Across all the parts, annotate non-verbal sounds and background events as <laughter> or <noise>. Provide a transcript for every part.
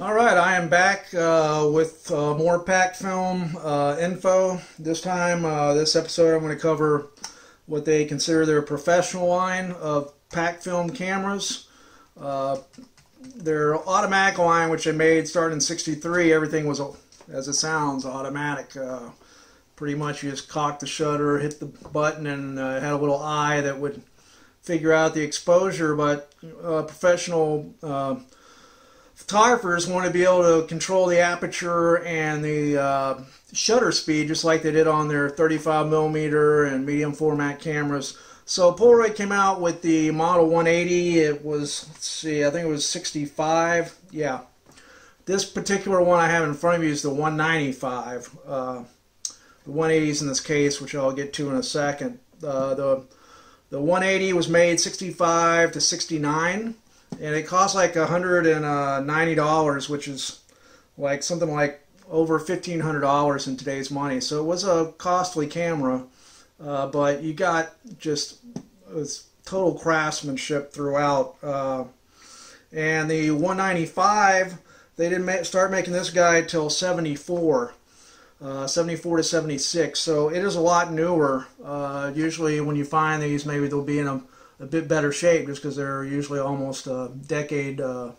All right, I am back uh, with uh, more pack film uh, info. This time, uh, this episode, I'm going to cover what they consider their professional line of pack film cameras. Uh, their automatic line, which they made starting in '63, everything was as it sounds automatic. Uh, pretty much, you just cocked the shutter, hit the button, and had a little eye that would figure out the exposure. But professional photographers want to be able to control the aperture and the uh, shutter speed just like they did on their 35 millimeter and medium format cameras. So Polaroid came out with the Model 180. It was, let's see, I think it was 65. Yeah. This particular one I have in front of you is the 195. Uh, the 180s in this case, which I'll get to in a second. Uh, the the 180 was made 65 to 69 and it cost like $190, which is like something like over $1,500 in today's money. So it was a costly camera, uh, but you got just total craftsmanship throughout. Uh, and the 195, they didn't start making this guy till 74. Uh, 74 to 76, so it is a lot newer. Uh, usually, when you find these, maybe they'll be in a a bit better shape just because they're usually almost a decade uh,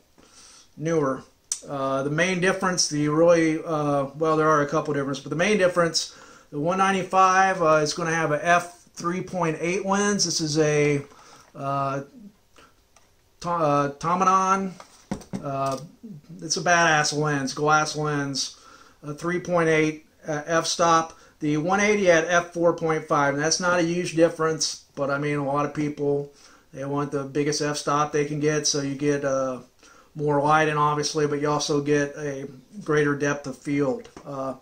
newer. Uh, the main difference, the really, uh, well, there are a couple differences, but the main difference, the 195 uh, is going to have a f3.8 lens. This is a uh, Tamron. Uh, it's a badass lens, glass lens, a 3.8 f-stop. The 180 at f4.5, and that's not a huge difference. But I mean, a lot of people they want the biggest f-stop they can get, so you get uh, more lighting, obviously, but you also get a greater depth of field. Uh,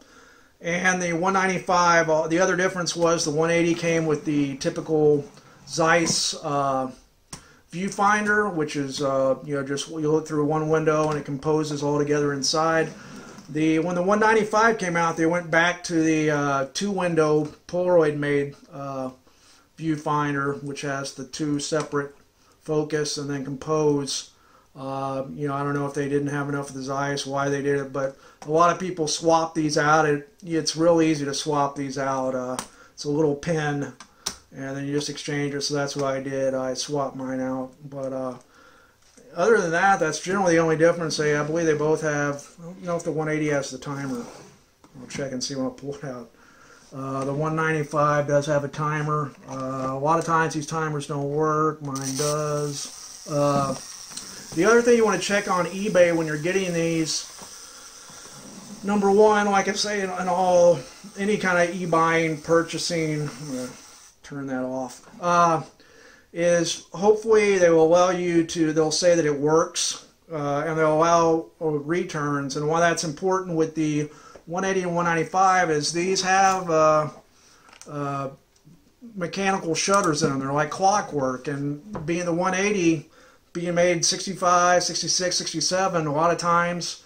and the 195, uh, the other difference was the 180 came with the typical Zeiss uh, viewfinder, which is uh, you know just you look through one window and it composes all together inside. The when the 195 came out, they went back to the uh, two-window Polaroid made viewfinder, which has the two separate focus and then compose. Uh, you know, I don't know if they didn't have enough of the Zeiss, why they did it, but a lot of people swap these out. It, it's real easy to swap these out. Uh, it's a little pin, and then you just exchange it. So that's what I did. I swapped mine out. But uh, other than that, that's generally the only difference. They, I believe they both have. I don't know if the 180 has the timer. I'll check and see when I pull it out. Uh, the 195 does have a timer. Uh, a lot of times these timers don't work. Mine does. Uh, the other thing you want to check on eBay when you're getting these, number one, like I say in, in all any kind of e-buying purchasing, turn that off. Uh, is hopefully they will allow you to. They'll say that it works, uh, and they'll allow returns. And why that's important with the 180 and 195 is these have uh, uh, mechanical shutters in them. They're like clockwork. And being the 180 being made 65, 66, 67, a lot of times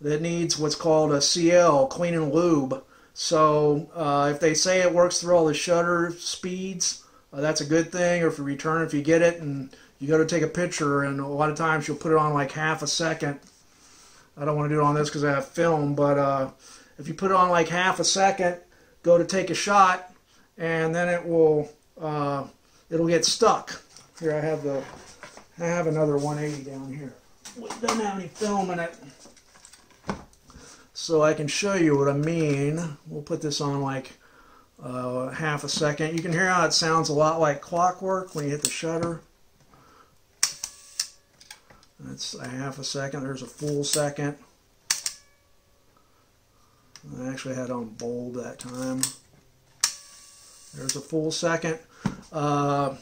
that needs what's called a CL, clean and lube. So uh, if they say it works through all the shutter speeds, uh, that's a good thing. Or if you return, if you get it and you go to take a picture, and a lot of times you'll put it on like half a second. I don't want to do it on this because I have film, but uh, if you put it on like half a second, go to take a shot, and then it will uh, it'll get stuck. Here I have the I have another 180 down here. It doesn't have any film in it. So I can show you what I mean. We'll put this on like uh, half a second. You can hear how it sounds a lot like clockwork when you hit the shutter. That's a half a second. There's a full second. I actually had on bold that time. There's a full second. Uh,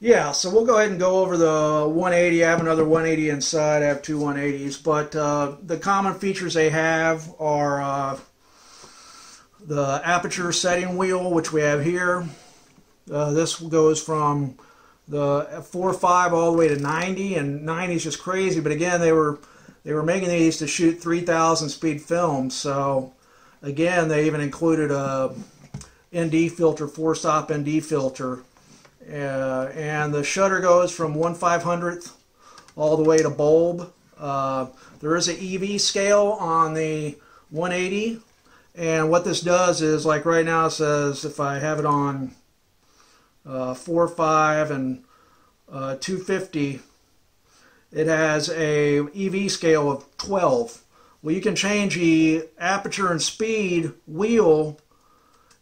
yeah, so we'll go ahead and go over the 180. I have another 180 inside. I have two 180s. But uh, the common features they have are uh, the aperture setting wheel, which we have here. Uh, this goes from the 4.5 all the way to 90, and 90 is just crazy. But again, they were they were making these to shoot 3,000 speed films. So again, they even included a ND filter, four stop ND filter. Uh, and the shutter goes from 1 500th all the way to bulb. Uh, there is an EV scale on the 180, and what this does is, like right now, it says if I have it on uh, 4, 5, and uh, 250, it has a EV scale of 12. Well, you can change the aperture and speed wheel,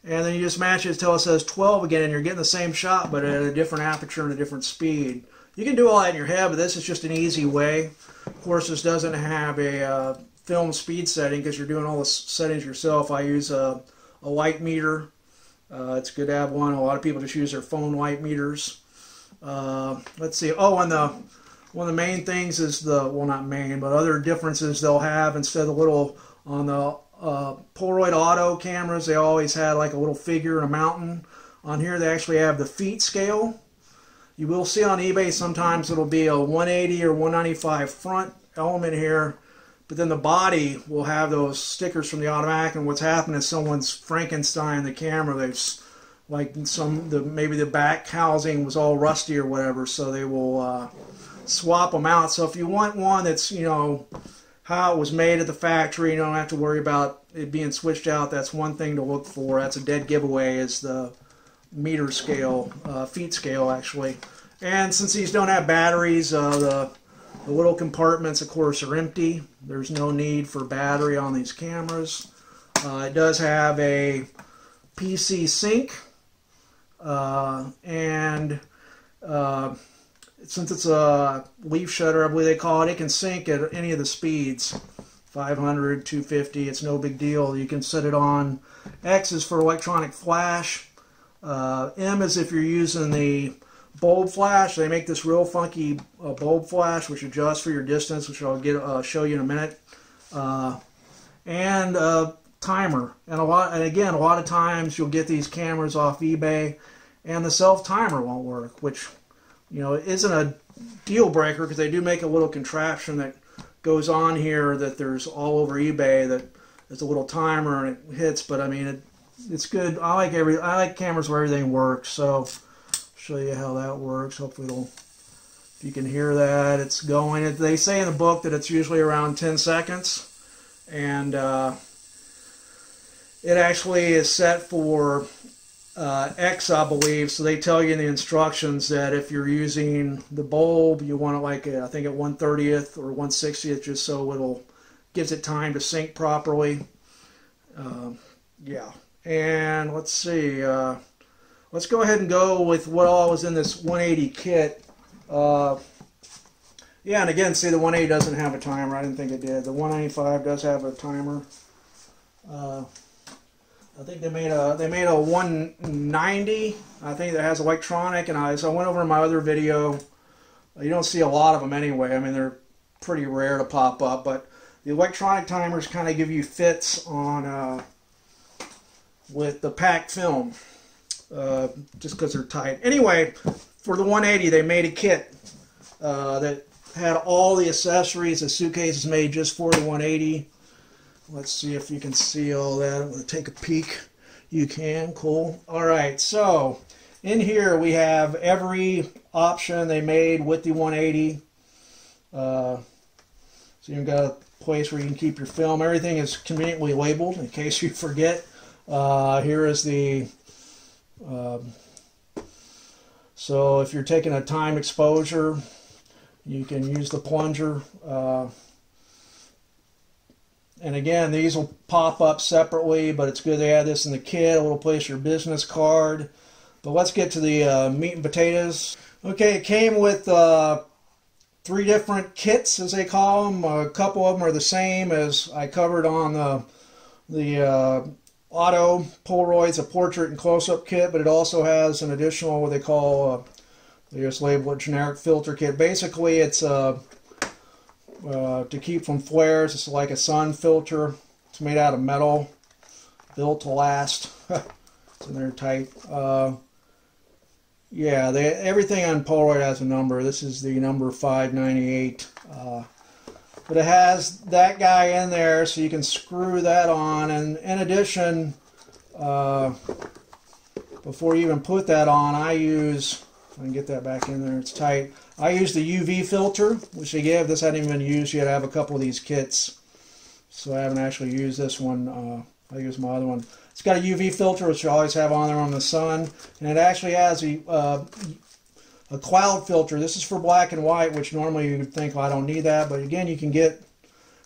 and then you just match it until it says 12 again, and you're getting the same shot, but at a different aperture and a different speed. You can do all that in your head, but this is just an easy way. Of course, this doesn't have a uh, film speed setting because you're doing all the settings yourself. I use a, a light meter. Uh, it's good to have one. A lot of people just use their phone light meters. Uh, let's see. Oh, and the one of the main things is the well, not main, but other differences they'll have instead of the little on the uh, Polaroid Auto cameras, they always had like a little figure and a mountain. On here, they actually have the feet scale. You will see on eBay sometimes it'll be a 180 or 195 front element here, but then the body will have those stickers from the automatic. And what's happened is someone's Frankenstein the camera. They've like some the maybe the back housing was all rusty or whatever, so they will uh, swap them out. So if you want one that's you know how it was made at the factory, you don't have to worry about it being switched out. That's one thing to look for. That's a dead giveaway. Is the meter scale, uh, feet scale actually. And since these don't have batteries, uh, the, the little compartments, of course, are empty. There's no need for battery on these cameras. Uh, it does have a PC sync, uh, and uh, since it's a leaf shutter, I believe they call it, it can sync at any of the speeds. 500, 250, it's no big deal. You can set it on X is for electronic flash. Uh, M is if you're using the bulb flash. They make this real funky uh, bulb flash, which adjusts for your distance, which I'll get uh, show you in a minute. Uh, and a timer. And a lot, and again, a lot of times you'll get these cameras off eBay, and the self timer won't work, which you know isn't a deal breaker because they do make a little contraption that goes on here that there's all over eBay that is a little timer and it hits. But I mean, it, it's good. I like every I like cameras where everything works. So show you how that works. Hopefully it'll, if you can hear that, it's going. They say in the book that it's usually around 10 seconds. And uh, it actually is set for uh, X, I believe. So they tell you in the instructions that if you're using the bulb, you want it like, a, I think at 130th or 160th, just so it'll gives it time to sync properly. Uh, yeah. And let's see. Uh, let's go ahead and go with what all was in this 180 kit. Uh, yeah, and again, see the 180 doesn't have a timer. I didn't think it did. The 195 does have a timer. I think they made a they made a 190. I think that has electronic, and I so I went over my other video. You don't see a lot of them anyway. I mean, they're pretty rare to pop up, but the electronic timers kind of give you fits on uh, with the packed film. Uh, just because they're tight. Anyway, for the 180, they made a kit uh, that had all the accessories. The suitcase is made just for the 180. Let's see if you can see all that. I'm going to take a peek. You can. Cool. All right. So in here we have every option they made with the 180. Uh, so you've got a place where you can keep your film. Everything is conveniently labeled in case you forget. Uh, here is the um, so if you're taking a time exposure, you can use the plunger. Uh, and again, these will pop up separately, but it's good to add this in the kit. A little place your business card. But let's get to the uh, meat and potatoes. Okay, it came with uh, three different kits, as they call them. A couple of them are the same as I covered on the the uh, auto Polaroid's a portrait and close-up kit, but it also has an additional what they call uh, they just label it generic filter kit. Basically, it's uh, uh, to keep from flares. It's like a sun filter. It's made out of metal, built to last. <laughs> it's in there tight. Uh, yeah, they, everything on Polaroid has a number. This is the number 598. Uh, but it has that guy in there so you can screw that on and in addition uh, before you even put that on I use can get that back in there it's tight I use the UV filter, which give. This hadn't even been used yet. I have a couple of these kits, so I haven't actually used this one. Uh, I use my other one. It's got a UV filter, which you always have on there on the sun, and it actually has a uh, a cloud filter. This is for black and white, which normally you would think, well, I don't need that, but again, you can get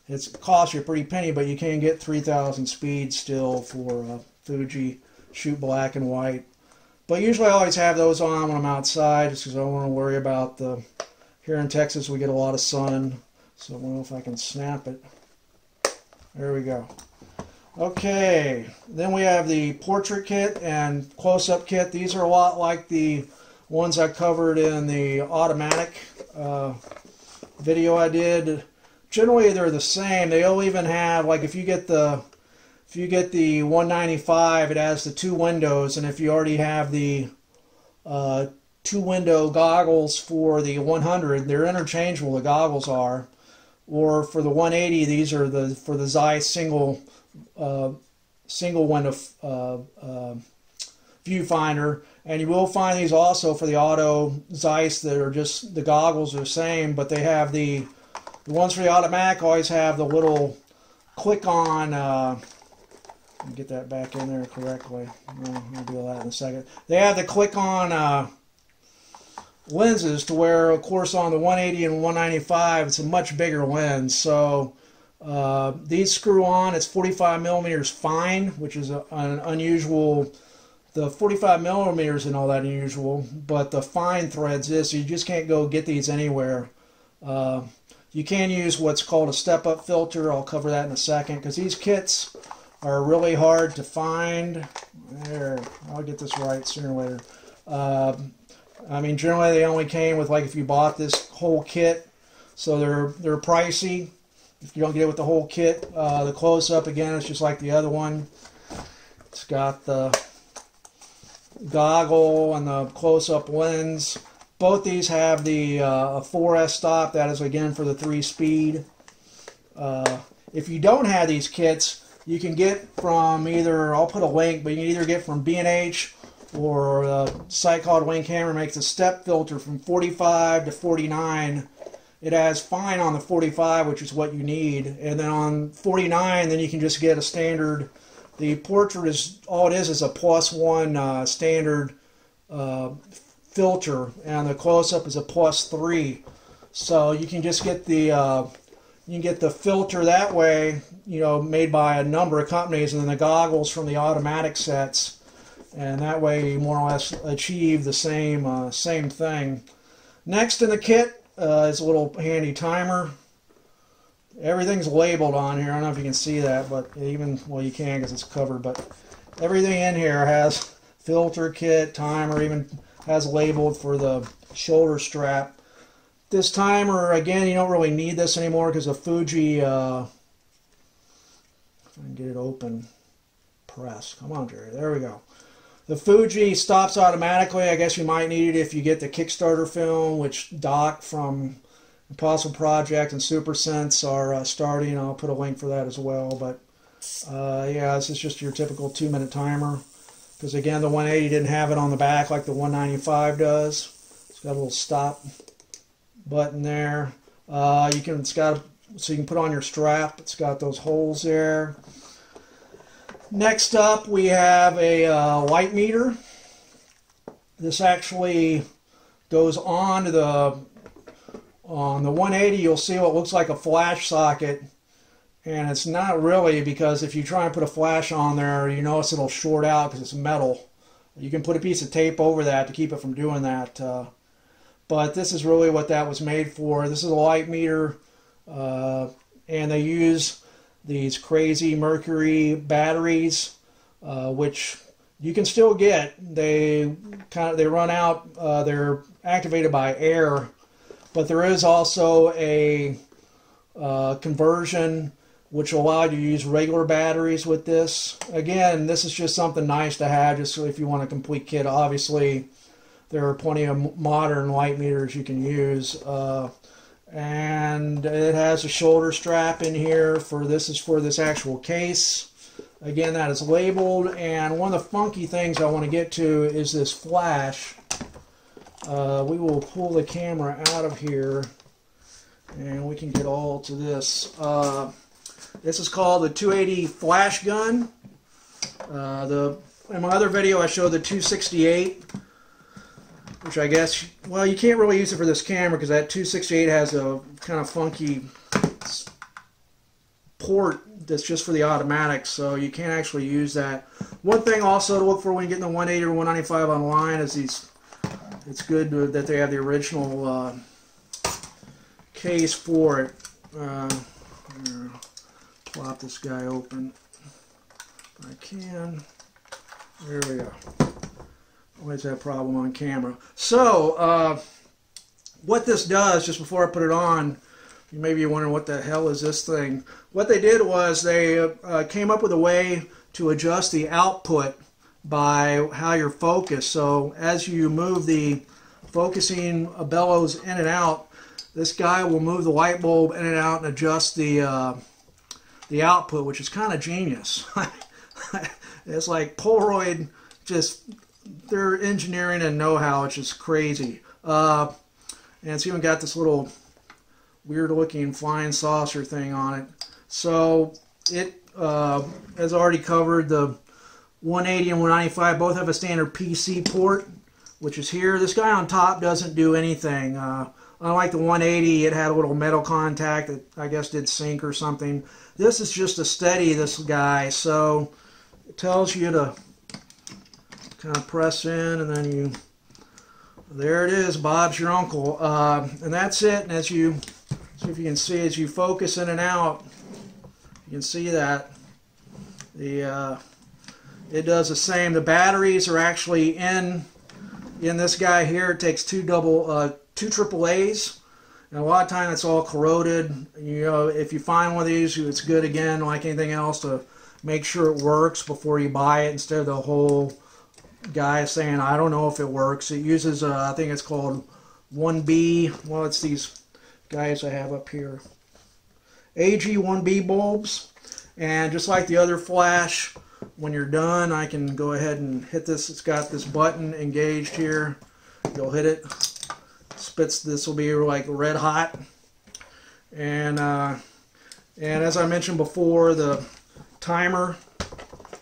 it costs you a pretty penny, but you can get 3,000 speed still for uh, Fuji shoot black and white. But usually I always have those on when I'm outside just because I don't want to worry about the... Here in Texas we get a lot of sun, so I don't know if I can snap it. There we go. Okay, then we have the portrait kit and close-up kit. These are a lot like the ones I covered in the automatic uh, video I did generally they're the same. They'll even have like if you get the if you get the 195, it has the two windows, and if you already have the uh, two window goggles for the 100, they're interchangeable. The goggles are, or for the 180, these are the for the Zeiss single uh, single window uh, uh, viewfinder, and you will find these also for the auto Zeiss that are just the goggles are the same, but they have the the ones for the automatic always have the little click on, uh, get that back in there correctly. I'll do that in a second. They have to click on uh, lenses to where, of course, on the 180 and 195, it's a much bigger lens. So uh, these screw on, it's 45 millimeters fine, which is a, an unusual. The 45 millimeters isn't all that unusual, but the fine threads is, you just can't go get these anywhere. Uh, you can use what's called a step-up filter. I'll cover that in a second because these kits are really hard to find. There, I'll get this right sooner or later. Uh, I mean, generally they only came with like if you bought this whole kit, so they're they're pricey. If you don't get it with the whole kit, uh, the close-up again is just like the other one. It's got the goggle and the close-up lens. Both these have the uh, 4S stop. That is again for the three speed. Uh, if you don't have these kits, you can get from either, I'll put a link, but you can either get from B&H or a site called Wing Camera makes a step filter from 45 to 49. It has fine on the 45, which is what you need. And then on 49, then you can just get a standard. The portrait is, all it is is a plus one uh, standard uh, filter and the close-up is a plus three so you can just get the uh, you can get the filter that way you know made by a number of companies and then the goggles from the automatic sets. And that way you more or less achieve the same uh, same thing. Next in the kit uh, is a little handy timer. Everything's labeled on here. I don't know if you can see that but even well you can because it's covered but everything in here has filter kit timer even has labeled for the shoulder strap. This timer, again, you don't really need this anymore because the Fuji, uh, if I can get it open, press. Come on, Jerry. There we go. The Fuji stops automatically. I guess you might need it if you get the Kickstarter film, which Doc from Impossible Project and Supersense are uh, starting. I'll put a link for that as well. But uh, yeah, this is just your typical two minute timer because again the 180 didn't have it on the back like the 195 does it's got a little stop button there uh, you can it's got so you can put on your strap it's got those holes there next up we have a uh, light meter this actually goes on to the on the 180 you'll see what looks like a flash socket and it's not really because if you try and put a flash on there, you notice it'll short out because it's metal. You can put a piece of tape over that to keep it from doing that. Uh, but this is really what that was made for. This is a light meter, uh, and they use these crazy mercury batteries, uh, which you can still get. They kind of they run out. Uh, they're activated by air, but there is also a uh, conversion which will allow you to use regular batteries with this. Again, this is just something nice to have just if you want a complete kit. Obviously, there are plenty of modern light meters you can use. Uh, and it has a shoulder strap in here for this is for this actual case. Again, that is labeled. And one of the funky things I want to get to is this flash. uh, we will pull the camera out of here and we can get all to this. Uh, this is called the 280 flash gun. Uh, the in my other video I showed the 268 which I guess, well, you can't really use it for this camera because that 268 has a kind of funky port that's just for the automatics, so you can't actually use that. One thing also to look for when you get the 180 or 195 online is these, it's good that they have the original uh, case for it. Uh, plop this guy open. If I can. There we go. Always that problem on camera. So, uh, what this does, just before I put it on, you may be wondering what the hell is this thing. What they did was they uh, came up with a way to adjust the output by how you're focused. So as you move the focusing bellows in and out, this guy will move the light bulb in and out and adjust the uh, the output, which is kind of genius. <laughs> it's like Polaroid just their engineering and know-how is just crazy. Uh, and it's even got this little weird-looking flying saucer thing on it. So it uh, has already covered the 180 and 195. Both have a standard PC port, which is here. This guy on top doesn't do anything. Uh, unlike the 180, it had a little metal contact that I guess did sync or something. This is just to steady this guy, so it tells you to kind of press in and then you there it is Bob's your uncle. Uh, and that's it. And as you see if you can see as you focus in and out you can see that the uh, it does the same. The batteries are actually in in this guy here. It takes two double uh, two triple A's. And a lot of time it's all corroded. You know if you find one of these it's good again like anything else to make sure it works before you buy it instead of the whole guy saying, I don't know if it works. It uses, uh, I think it's called 1B. Well, it's these guys I have up here. AG1B bulbs. And just like the other flash, when you're done, I can go ahead and hit this. It's got this button engaged here. You'll hit it. Spits, this will be like red hot. And, uh, and as I mentioned before, the timer,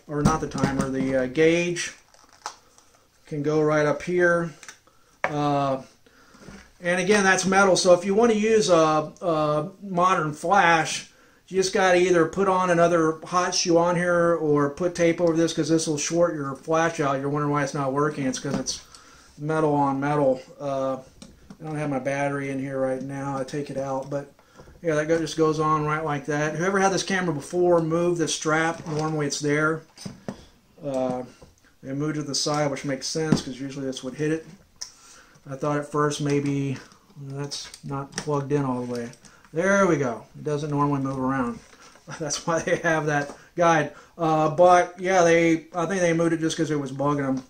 or not the timer, the uh, gauge can go right up here. Uh, and again, that's metal. So if you want to use a, a modern flash, you just got to either put on another hot shoe on here or put tape over this because this will short your flash out. You're wondering why it's not working. It's because it's metal on metal. Uh, I don't have my battery in here right now. I take it out, but yeah, that just goes on right like that. Whoever had this camera before, move the strap. Normally it's there. Uh, they moved to the side, which makes sense because usually that's what hit it. I thought at first maybe that's not plugged in all the way. There we go. It doesn't normally move around. <laughs> That's why they have that guide. Uh, but yeah, they I think they moved it just because it was bugging them.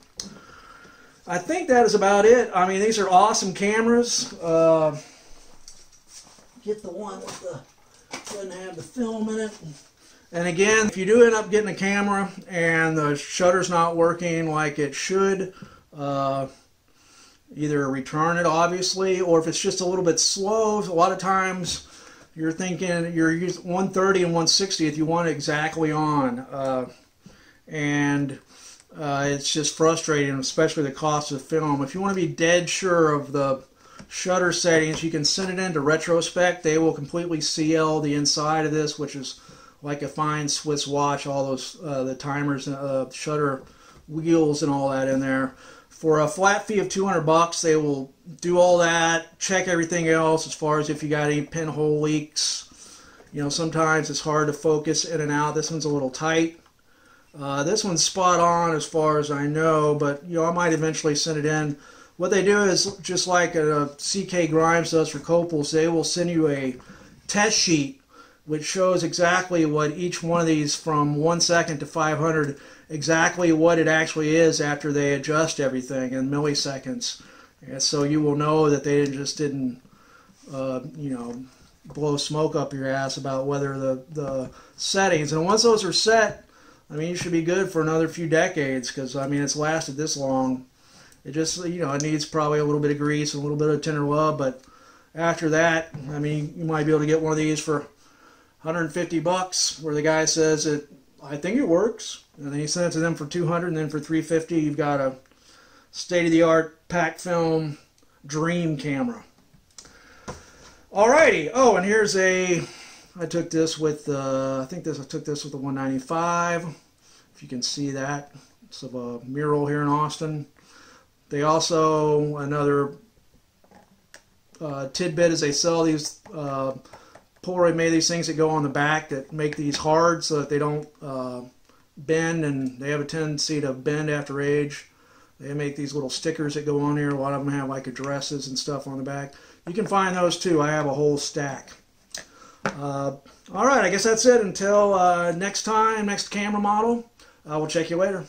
I think that is about it. I mean, these are awesome cameras. Uh, get the one the doesn't have the film in it. And again, if you do end up getting a camera and the shutter's not working like it should, uh, either return it obviously, or if it's just a little bit slow, a lot of times you're thinking you're using 130 and 160 if you want it exactly on. Uh, and uh, it's just frustrating, especially the cost of film. If you want to be dead sure of the shutter settings, you can send it into Retrospekt. They will completely CL the inside of this, which is like a fine Swiss watch, all those uh, the timers, uh, shutter wheels, and all that in there. For a flat fee of 200 bucks, they will do all that, check everything else as far as if you got any pinhole leaks. You know, sometimes it's hard to focus in and out. This one's a little tight. Uh, this one's spot on as far as I know, but you know I might eventually send it in. What they do is just like a, CK Grimes does for Copals, they will send you a test sheet which shows exactly what each one of these from one second to 500 exactly what it actually is after they adjust everything in milliseconds. And so you will know that they just didn't uh, you know blow smoke up your ass about whether the, the settings and once those are set I mean you should be good for another few decades because I mean it's lasted this long. It just, you know, it needs probably a little bit of grease and a little bit of tender love, but after that, I mean, you might be able to get one of these for 150 bucks, where the guy says it, I think it works, and then he sends it to them for 200, and then for 350, you've got a state-of-the-art pack film dream camera. Alrighty. Oh, and here's a. I took this with. Uh, I think this. I took this with the 195. If you can see that, it's of a mural here in Austin. They also another uh, tidbit is they sell these. Uh, Polaroid made these things that go on the back that make these hard so that they don't uh, bend and they have a tendency to bend after age. They make these little stickers that go on here. A lot of them have like addresses and stuff on the back. You can find those too. I have a whole stack. Uh, all right, I guess that's it. Until uh, next time, next camera model, I will check you later.